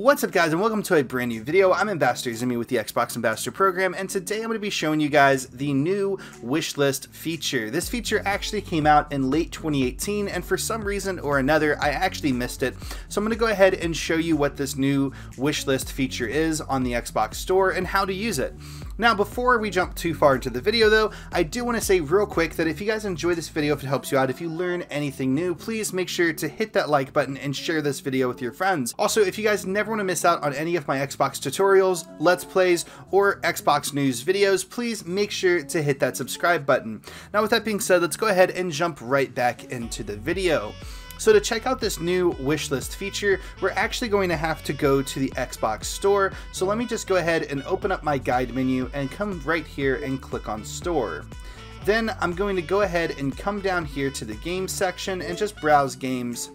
What's up guys and welcome to a brand new video. I'm Ambassador Zemi with the Xbox Ambassador Program and today I'm going to be showing you guys the new wishlist feature. This feature actually came out in late 2018 and for some reason or another I actually missed it. So I'm going to go ahead and show you what this new wishlist feature is on the Xbox Store and how to use it. Now before we jump too far into the video though, I do want to say real quick that if you guys enjoy this video, if it helps you out, if you learn anything new, please make sure to hit that like button and share this video with your friends. Also, if you guys never want to miss out on any of my Xbox tutorials, Let's Plays, or Xbox News videos, please make sure to hit that subscribe button. Now with that being said, let's go ahead and jump right back into the video. So to check out this new wishlist feature, we're actually going to have to go to the Xbox store. So let me just go ahead and open up my guide menu and come right here and click on store. Then I'm going to go ahead and come down here to the games section and just browse games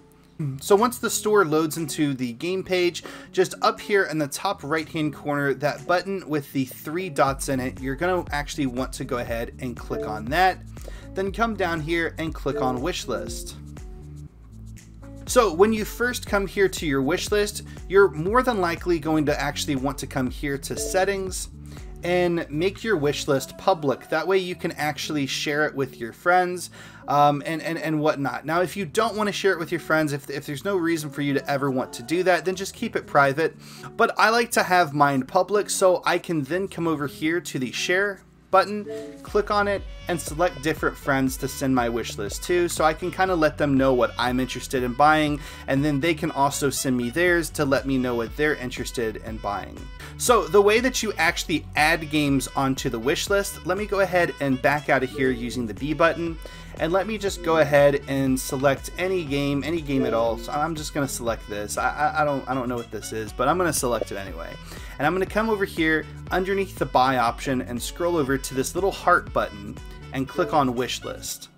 so once the store loads into the game page, just up here in the top right hand corner, that button with the three dots in it, you're going to actually want to go ahead and click on that. Then come down here and click on wish list. So when you first come here to your wish list, you're more than likely going to actually want to come here to settings and make your wish list public. That way you can actually share it with your friends um, and, and, and whatnot. Now, if you don't want to share it with your friends, if, if there's no reason for you to ever want to do that, then just keep it private. But I like to have mine public so I can then come over here to the share button, click on it, and select different friends to send my wish list to so I can kind of let them know what I'm interested in buying and then they can also send me theirs to let me know what they're interested in buying. So the way that you actually add games onto the wish list, let me go ahead and back out of here using the B button and let me just go ahead and select any game, any game at all. So I'm just to select this. I, I, I, don't I don't know what this is, but I'm to select it anyway. And I'm to come over here underneath the buy option and scroll over to this little heart button and click on wish list.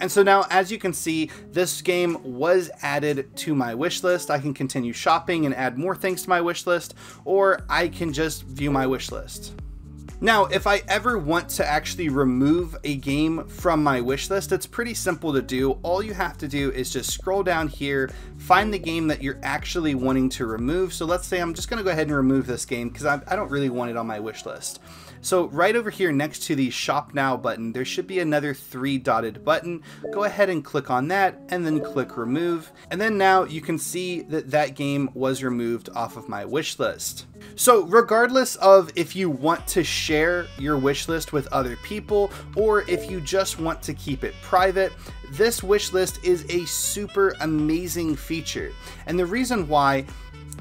And so now, as you can see, this game was added to my wish list. I can continue shopping and add more things to my wish list, or I can just view my wish list. Now, if I ever want to actually remove a game from my wish list, it's pretty simple to do. All you have to do is just scroll down here, find the game that you're actually wanting to remove. So let's say I'm just gonna go ahead and remove this game because I, I don't really want it on my wish list. So right over here next to the shop now button, there should be another three dotted button. Go ahead and click on that and then click remove. And then now you can see that that game was removed off of my wish list. So regardless of if you want to share your wish list with other people or if you just want to keep it private, this wish list is a super amazing feature. And the reason why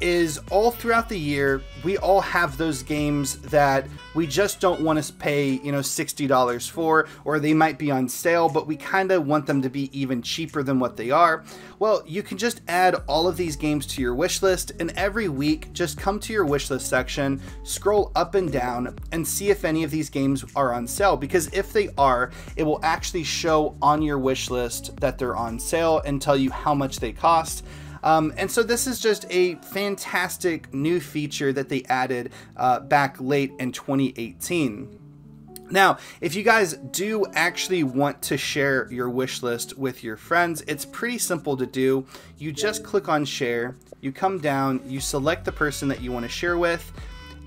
is all throughout the year we all have those games that we just don't want to pay you know $60 for or they might be on sale but we kind of want them to be even cheaper than what they are. Well you can just add all of these games to your wish list and every week just come to your wish list section scroll up and down and see if any of these games are on sale because if they are it will actually show on your wish list that they're on sale and tell you how much they cost um, and so this is just a fantastic new feature that they added uh, back late in 2018. Now, if you guys do actually want to share your wish list with your friends, it's pretty simple to do. You just click on share, you come down, you select the person that you want to share with,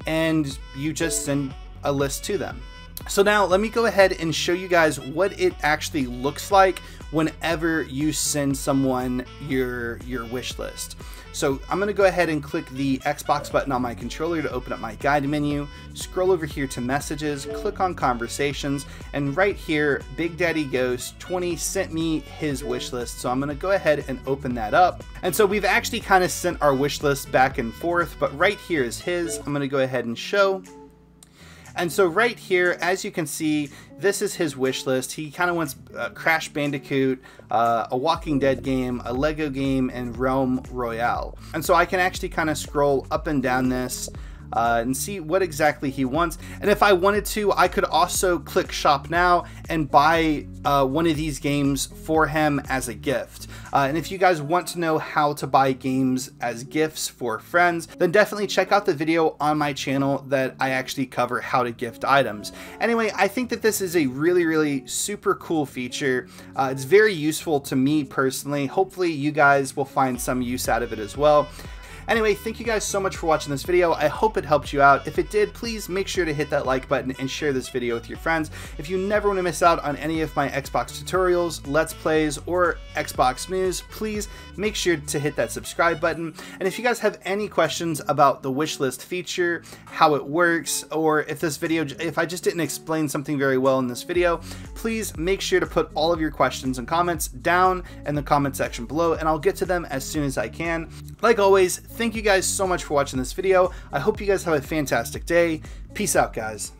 and you just send a list to them. So now let me go ahead and show you guys what it actually looks like whenever you send someone your your wish list. So I'm to go ahead and click the Xbox button on my controller to open up my guide menu, scroll over here to messages, click on conversations, and right here, Big Daddy Ghost 20 sent me his wish list. So I'm to go ahead and open that up. And so we've actually kind of sent our wish list back and forth, but right here is his. I'm to go ahead and show. And so right here, as you can see, this is his wish list. He kind of wants uh, Crash Bandicoot, uh, a Walking Dead game, a Lego game, and Realm Royale. And so I can actually kind of scroll up and down this uh, and see what exactly he wants. And if I wanted to, I could also click shop now and buy uh, one of these games for him as a gift. Uh, and if you guys want to know how to buy games as gifts for friends, then definitely check out the video on my channel that I actually cover how to gift items. Anyway, I think that this is a really, really super cool feature. Uh, it's very useful to me personally. Hopefully you guys will find some use out of it as well. Anyway, thank you guys so much for watching this video. I hope it helped you out. If it did, please make sure to hit that like button and share this video with your friends. If you never want to miss out on any of my Xbox tutorials, Let's Plays, or Xbox news, please make sure to hit that subscribe button. And if you guys have any questions about the wishlist feature, how it works, or if this video, if I just didn't explain something very well in this video, please make sure to put all of your questions and comments down in the comment section below, and I'll get to them as soon as I can. Like always, thank you guys so much for watching this video. I hope you guys have a fantastic day. Peace out, guys.